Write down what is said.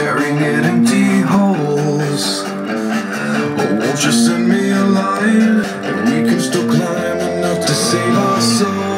staring at empty holes. Oh, won't you send me a line? And we can still climb enough to save our souls.